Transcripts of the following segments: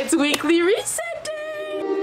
it's weekly reset day.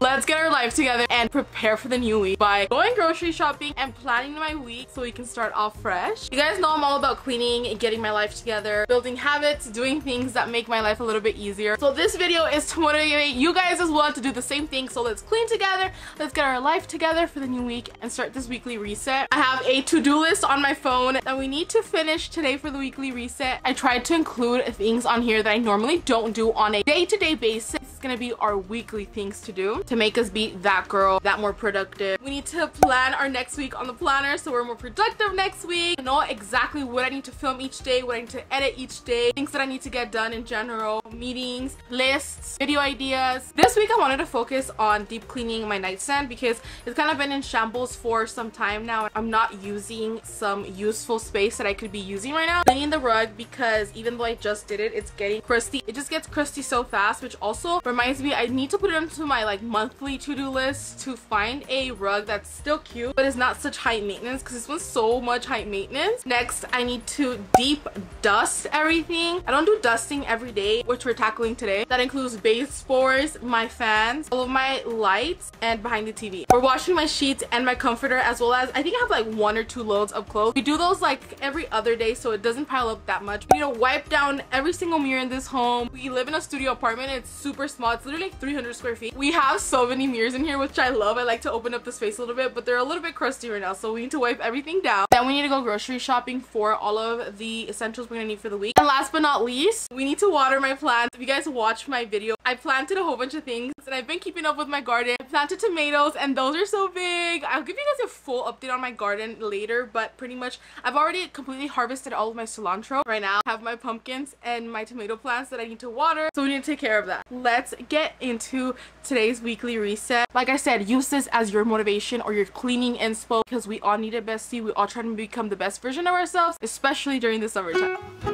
Let's get our life together and prepare for the new week by going grocery shopping and planning my week so we can start off fresh. You guys know I'm all about cleaning and getting my life together, building habits, doing things that make my life a little bit easier. So this video is to motivate you guys as well to do the same thing. So let's clean together, let's get our life together for the new week and start this weekly reset. I have a to-do list on my phone that we need to finish today for the weekly reset. I tried to include things on here that I normally don't do on a day-to-day -day basis. Gonna be our weekly things to do to make us be that girl, that more productive. We need to plan our next week on the planner so we're more productive next week. Know exactly what I need to film each day, what I need to edit each day, things that I need to get done in general, meetings, lists, video ideas. This week I wanted to focus on deep cleaning my nightstand because it's kind of been in shambles for some time now. I'm not using some useful space that I could be using right now. Cleaning the rug because even though I just did it, it's getting crusty. It just gets crusty so fast, which also reminds me I need to put it onto my like monthly to-do list to find a rug that's still cute but is not such high maintenance because this one's so much high maintenance. Next, I need to deep dust everything. I don't do dusting every day, which we're tackling today. That includes baseboards, my fans, all of my lights, and behind the TV. We're washing my sheets and my comforter as well as I think I have like one or two loads of clothes. We do those like every other day so it doesn't pile up that much. We need to wipe down every single mirror in this home. We live in a studio apartment. It's super small. It's literally 300 square feet. We have so many mirrors in here, which I love. I like to open up the space a little bit, but they're a little bit crusty right now, so we need to wipe everything down. Then we need to go grocery shopping for all of the essentials we're gonna need for the week. And last but not least, we need to water my plants. If you guys watched my video, I planted a whole bunch of things and I've been keeping up with my garden. I planted tomatoes and those are so big. I'll give you guys a full update on my garden later, but pretty much I've already completely harvested all of my cilantro. Right now, I have my pumpkins and my tomato plants that I need to water, so we need to take care of that. Let's get into today's weekly reset. Like I said, use this as your motivation or your cleaning inspo because we all need a bestie. We all to become the best version of ourselves, especially during the summertime.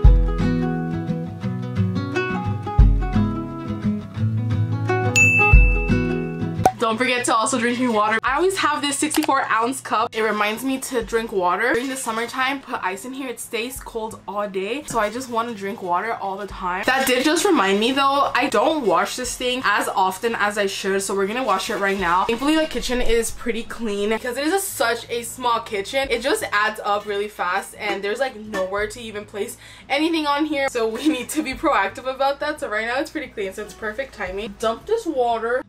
Don't forget to also drink your water. I always have this 64 ounce cup. It reminds me to drink water. During the summertime, put ice in here. It stays cold all day. So I just want to drink water all the time. That did just remind me though, I don't wash this thing as often as I should. So we're going to wash it right now. Thankfully, the kitchen is pretty clean because it is a, such a small kitchen. It just adds up really fast and there's like nowhere to even place anything on here. So we need to be proactive about that. So right now it's pretty clean. So it's perfect timing. Dump this water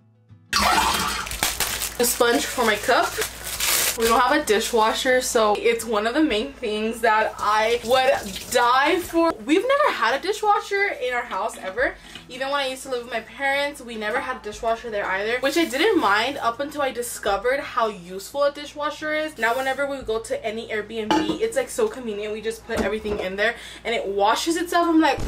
a sponge for my cup. We don't have a dishwasher, so it's one of the main things that I would die for. We've never had a dishwasher in our house ever. Even when I used to live with my parents, we never had a dishwasher there either, which I didn't mind up until I discovered how useful a dishwasher is. Now whenever we go to any Airbnb, it's like so convenient. We just put everything in there and it washes itself. I'm like,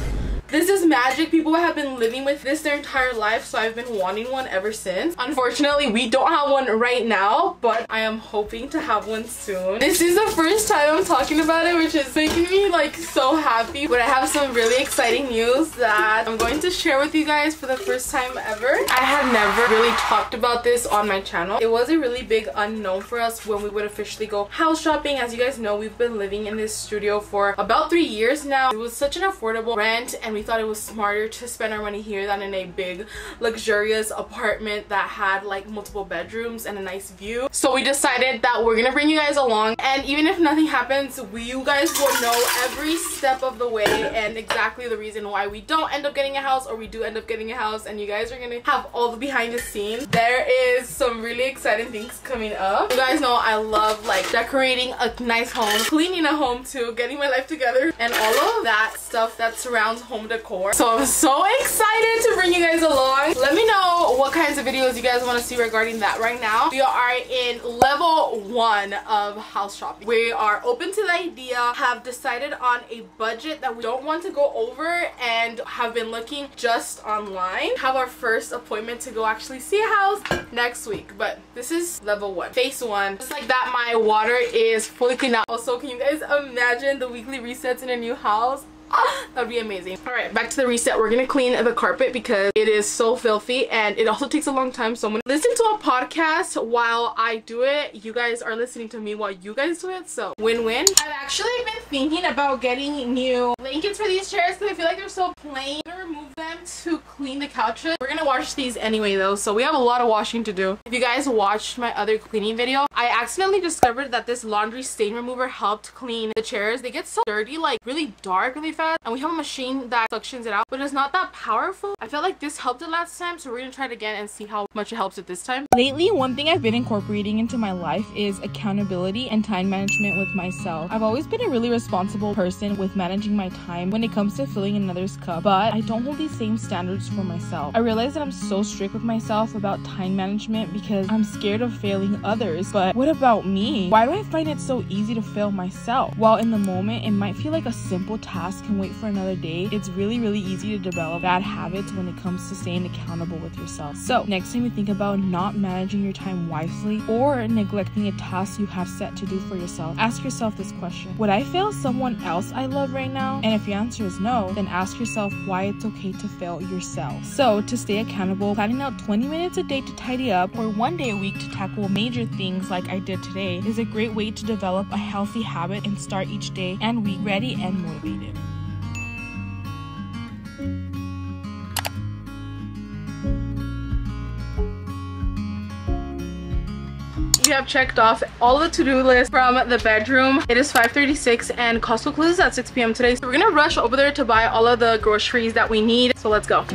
this is magic. People have been living with this their entire life, so I've been wanting one ever since. Unfortunately, we don't have one right now, but I am hoping to have one soon. This is the first time I'm talking about it, which is making me like so happy. But I have some really exciting news that I'm going to share with you guys for the first time ever. I have never really talked about this on my channel. It was a really big unknown for us when we would officially go house shopping. As you guys know, we've been living in this studio for about three years now. It was such an affordable rent and we thought it was smarter to spend our money here than in a big luxurious apartment that had like multiple bedrooms and a nice view. So we decided that we're gonna bring you guys along and even if nothing happens we you guys will know every step of the way and exactly the reason why we don't end up getting a house or we do end up getting a house and you guys are gonna have all the behind the scenes. There is some really exciting things coming up. You guys know I love like decorating a nice home cleaning a home too getting my life together and all of that stuff that surrounds home home decor. So I'm so excited to bring you guys along. Let me know what kinds of videos you guys want to see regarding that right now. We are in level one of house shopping. We are open to the idea, have decided on a budget that we don't want to go over and have been looking just online. Have our first appointment to go actually see a house next week. But this is level one, phase one. Just like that, my water is fully cleaned out. Also, can you guys imagine the weekly resets in a new house? That'd be amazing. All right, back to the reset. We're gonna clean the carpet because it is so filthy and it also takes a long time. So I'm gonna listen to a podcast while I do it. You guys are listening to me while you guys do it. So win-win. I've actually been thinking about getting new blankets for these chairs because I feel like they're so plain. I'm gonna remove them to clean the couches. We're gonna wash these anyway though, so we have a lot of washing to do. If you guys watched my other cleaning video, I accidentally discovered that this laundry stain remover helped clean the chairs. They get so dirty, like really dark really and we have a machine that suctions it out, but it's not that powerful. I felt like this helped it last time, so we're gonna try it again and see how much it helps it this time. Lately, one thing I've been incorporating into my life is accountability and time management with myself. I've always been a really responsible person with managing my time when it comes to filling another's cup, but I don't hold these same standards for myself. I realize that I'm so strict with myself about time management because I'm scared of failing others, but what about me? Why do I find it so easy to fail myself? While in the moment, it might feel like a simple task can wait for another day, it's really, really easy to develop bad habits when it comes to staying accountable with yourself. So, next time you think about not managing your time wisely or neglecting a task you have set to do for yourself, ask yourself this question Would I fail someone else I love right now? And if your answer is no, then ask yourself why it's okay to fail yourself. So, to stay accountable, planning out 20 minutes a day to tidy up or one day a week to tackle major things like I did today is a great way to develop a healthy habit and start each day and week ready and motivated. Have checked off all the to-do list from the bedroom. It is 5.36 and Costco closes at 6 p.m. today. So we're gonna rush over there to buy all of the groceries that we need. So let's go.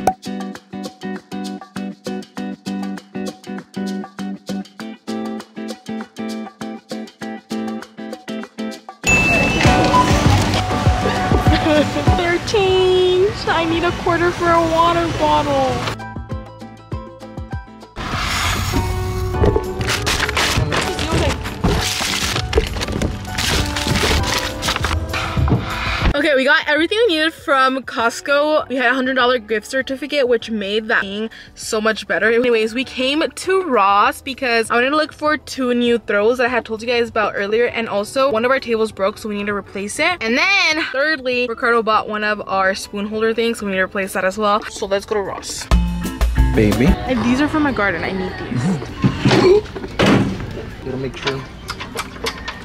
I need a quarter for a water bottle. Everything we needed from Costco. We had a $100 gift certificate, which made that thing so much better. Anyways, we came to Ross because I wanted to look for two new throws that I had told you guys about earlier. And also, one of our tables broke, so we need to replace it. And then, thirdly, Ricardo bought one of our spoon holder things, so we need to replace that as well. So let's go to Ross. Baby. And these are for my garden. I need these. Gotta make sure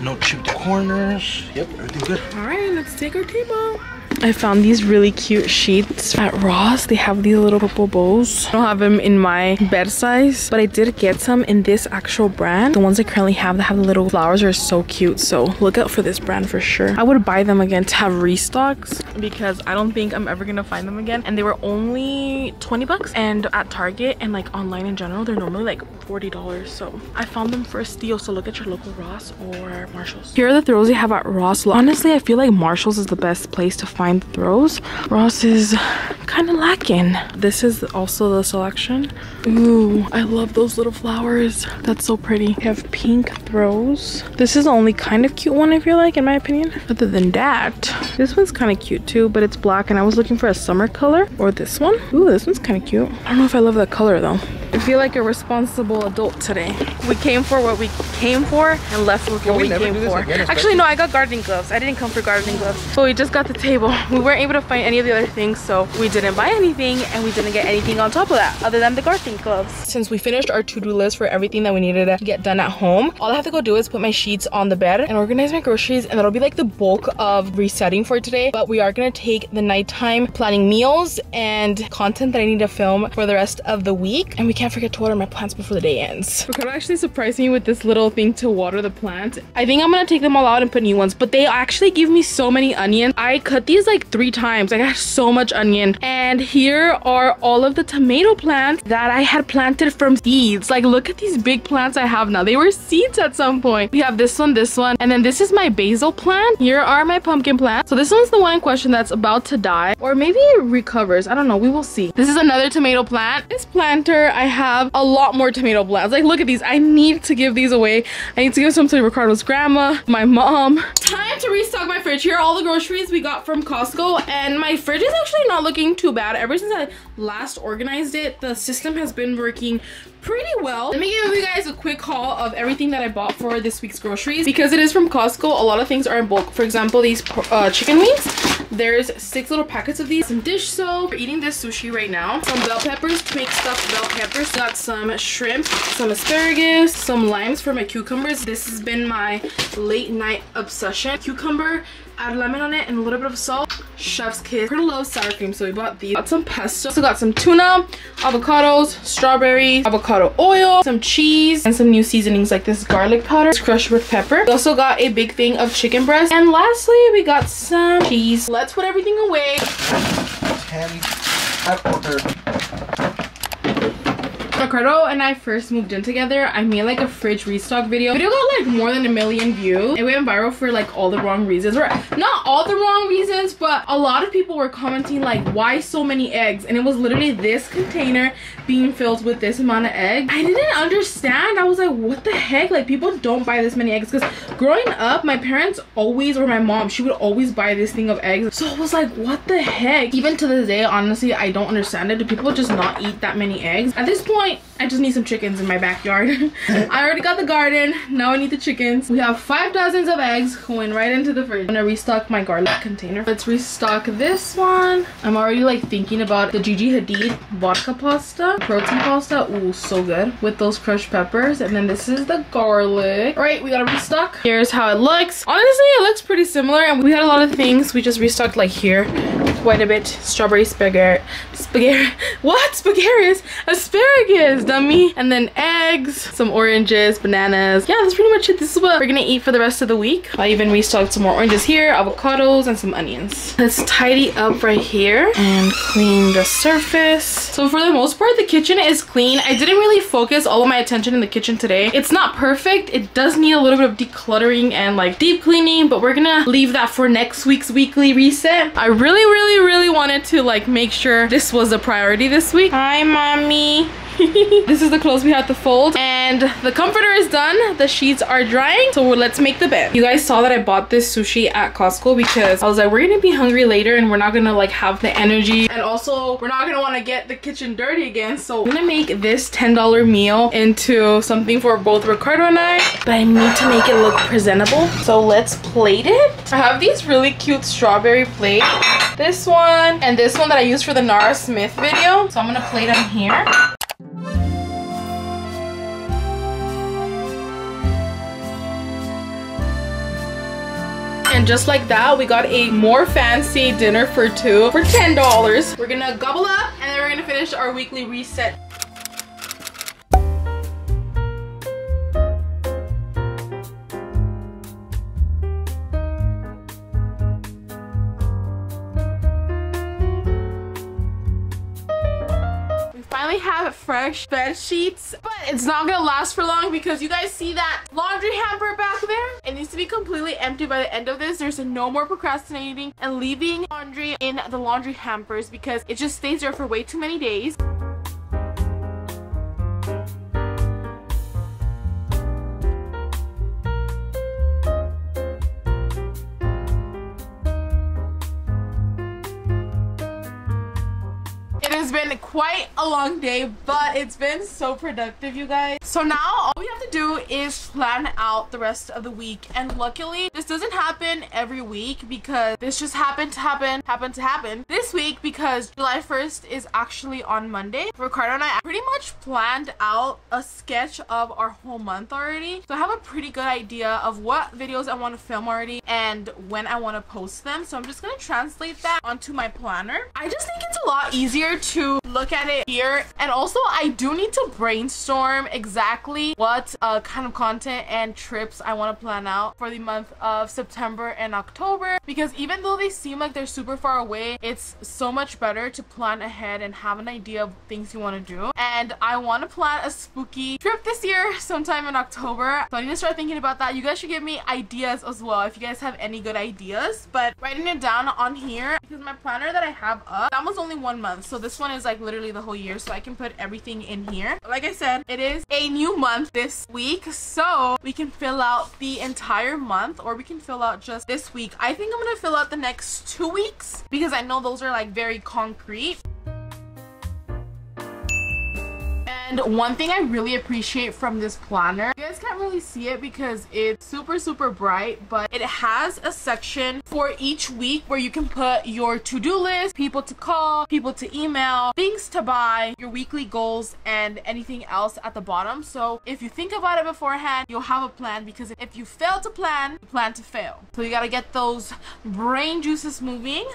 no chipped corners. Yep, everything good. All right, let's take our table. I found these really cute sheets at Ross. They have these little purple bows. I don't have them in my bed size, but I did get some in this actual brand. The ones I currently have that have the little flowers are so cute. So look out for this brand for sure. I would buy them again to have restocks because I don't think I'm ever gonna find them again. And they were only 20 bucks. And at Target and like online in general, they're normally like $40. So I found them for a steal. So look at your local Ross or Marshalls. Here are the throws they have at Ross. Honestly, I feel like Marshalls is the best place to find throws. Ross is kind of lacking. This is also the selection. Ooh, I love those little flowers. That's so pretty. We have pink throws. This is the only kind of cute one I feel like in my opinion. Other than that, this one's kind of cute too, but it's black and I was looking for a summer color or this one. Ooh, this one's kind of cute. I don't know if I love that color though. I feel like a responsible adult today. We came for what we came for and left with what we we, never came do this for. again, Actually, no, I got gardening gloves. I didn't come for gardening gloves. So we just got the table. We weren't able to find any of the other things, so we didn't buy anything and we didn't get anything on top of that other than the gardening gloves. Since we finished our to-do list for everything that we needed to get done at home, all I have to go do is put my sheets on the bed and organize my groceries and that'll be like the bulk of resetting for today. But we are gonna take the nighttime planning meals and content that I need to film for the rest of the week. And we can't forget to water my plants before the day ends. Ricardo actually surprised me with this little thing to water the plants. I think I'm gonna take them all out and put new ones, but they actually give me so many onions. I cut these like three times. I got so much onion. And here are all of the tomato plants that I had planted from seeds. Like look at these big plants I have now. They were seeds at some point. We have this one, this one, and then this is my basil plant. Here are my pumpkin plants. So this one's the one in question that's about to die, or maybe it recovers. I don't know. We will see. This is another tomato plant. This planter, I have a lot more tomato plants. Like look at these. I need to give these away. I need to give some to Ricardo's grandma, my mom. Time to restock my fridge. Here are all the groceries we got from Costco, and my fridge is actually not looking too bad. Ever since I last organized it, the system has been working pretty well. Let me give you guys a quick haul of everything that I bought for this week's groceries. Because it is from Costco, a lot of things are in bulk. For example, these uh, chicken wings. There's six little packets of these. Some dish soap. We're eating this sushi right now. Some bell peppers, twig stuffed bell peppers. Got some shrimp, some asparagus, some limes for my cucumbers. This has been my late night obsession. Cucumber, add lemon on it and a little bit of salt. Chef's kiss. Pretty love sour cream, so we bought these. Got some pesto. Also got some tuna, avocados, strawberries, avocado oil, some cheese, and some new seasonings like this garlic powder, it's crushed with pepper. We also got a big thing of chicken breast. And lastly, we got some cheese. Let's put everything away. 10. I've ordered Ricardo and I first moved in together, I made like a fridge restock video. Video got like more than a million views. It went viral for like all the wrong reasons. Or not all the wrong reasons, but a lot of people were commenting like, why so many eggs? And it was literally this container being filled with this amount of eggs. I didn't understand. I was like, what the heck? Like people don't buy this many eggs. Because growing up, my parents always, or my mom, she would always buy this thing of eggs. So I was like, what the heck? Even to this day, honestly, I don't understand it. Do people just not eat that many eggs? At this point, I just need some chickens in my backyard. I already got the garden. Now I need the chickens. We have five dozens of eggs going right into the fridge. I'm gonna restock my garlic container. Let's restock this one. I'm already like thinking about the Gigi Hadid vodka pasta, protein pasta. Ooh, so good. With those crushed peppers. And then this is the garlic. All right, we gotta restock. Here's how it looks. Honestly, it looks pretty similar. And we had a lot of things. We just restocked like here quite a bit. Strawberry spaghetti. Spaghetti. What? Spaghetti? A spaghetti? Asparagus dummy. And then eggs, some oranges, bananas. Yeah, that's pretty much it. This is what we're gonna eat for the rest of the week. I even restocked some more oranges here, avocados, and some onions. Let's tidy up right here and clean the surface. So for the most part, the kitchen is clean. I didn't really focus all of my attention in the kitchen today. It's not perfect. It does need a little bit of decluttering and like deep cleaning, but we're gonna leave that for next week's weekly reset. I really, really, really wanted to like make sure this was a priority this week. Hi, mommy. this is the clothes we have to fold. And the comforter is done. The sheets are drying. So let's make the bed. You guys saw that i bought this sushi at costco because i was like we're gonna be hungry later and we're not gonna like have the energy. And also we're not gonna want to get the kitchen dirty again. So i'm gonna make this 10 dollars meal into something for both ricardo and i. But i need to make it look presentable. So let's plate it. I have these really cute strawberry plates. This one and this one that i used for the nara smith video. So i'm gonna plate them here And just like that, we got a more fancy dinner for two for $10. We're gonna gobble up and then we're gonna finish our weekly reset. Fresh bed sheets. But it's not gonna last for long because you guys see that laundry hamper back there? It needs to be completely empty by the end of this. There's no more procrastinating and leaving laundry in the laundry hampers because it just stays there for way too many days quite a long day, but it's been so productive, you guys. So now all we have to do is plan out the rest of the week. And luckily, this doesn't happen every week because this just happened to happen, happened to happen this week because July 1st is actually on Monday. Ricardo and I pretty much planned out a sketch of our whole month already. So I have a pretty good idea of what videos I want to film already and when I want to post them. So I'm just going to translate that onto my planner. I just think it's a lot easier to look at it here. And also I do need to brainstorm exactly what uh, kind of content and trips I want to plan out for the month of September and October. Because even though they seem like they're super far away, it's so much better to plan ahead and have an idea of things you want to do. And I want to plan a spooky trip this year sometime in October. So I need to start thinking about that. You guys should give me ideas as well if you guys have any good ideas. But writing it down on here because my planner that I have up, that was only one month. So this one is like literally the whole year so I can put everything in here. Like I said, it is a new month this week so we can fill out the entire month or we can fill out just this week. I think I'm gonna fill out the next two weeks because I know those are like very concrete. And one thing I really appreciate from this planner, guys can't really see it because it's super, super bright, but it has a section for each week where you can put your to-do list, people to call, people to email, things to buy, your weekly goals, and anything else at the bottom. So if you think about it beforehand, you'll have a plan because if you fail to plan, you plan to fail. So you gotta get those brain juices moving.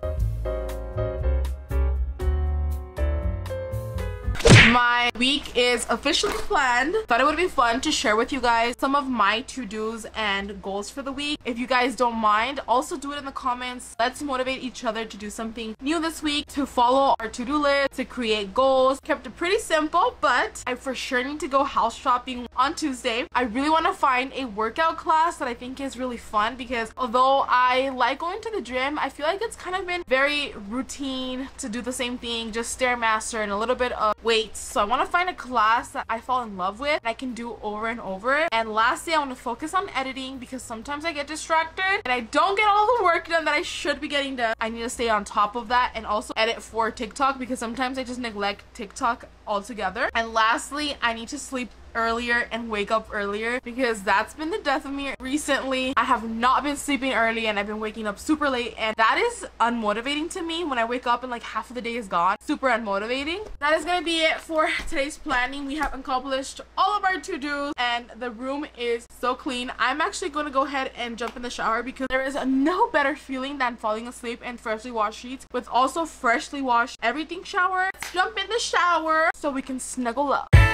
My week is officially planned. Thought it would be fun to share with you guys some of my to-dos and goals for the week. If you guys don't mind, also do it in the comments. Let's motivate each other to do something new this week, to follow our to-do list, to create goals. Kept it pretty simple, but I for sure need to go house shopping on Tuesday. I really want to find a workout class that I think is really fun because although I like going to the gym, I feel like it's kind of been very routine to do the same thing, just Stairmaster and a little bit of weights so I want to find a class that I fall in love with I can do over and over. And lastly, I want to focus on editing because sometimes I get distracted and I don't get all the work done that I should be getting done. I need to stay on top of that and also edit for TikTok because sometimes I just neglect TikTok altogether. And lastly, I need to sleep earlier and wake up earlier because that's been the death of me recently. I have not been sleeping early and I've been waking up super late and that is unmotivating to me when I wake up and like half of the day is gone. Super unmotivating. That is gonna be it for today's planning. We have accomplished all of our to-dos and the room is so clean. I'm actually gonna go ahead and jump in the shower because there is no better feeling than falling asleep and freshly washed sheets with also freshly washed everything shower. Let's jump in the shower so we can snuggle up.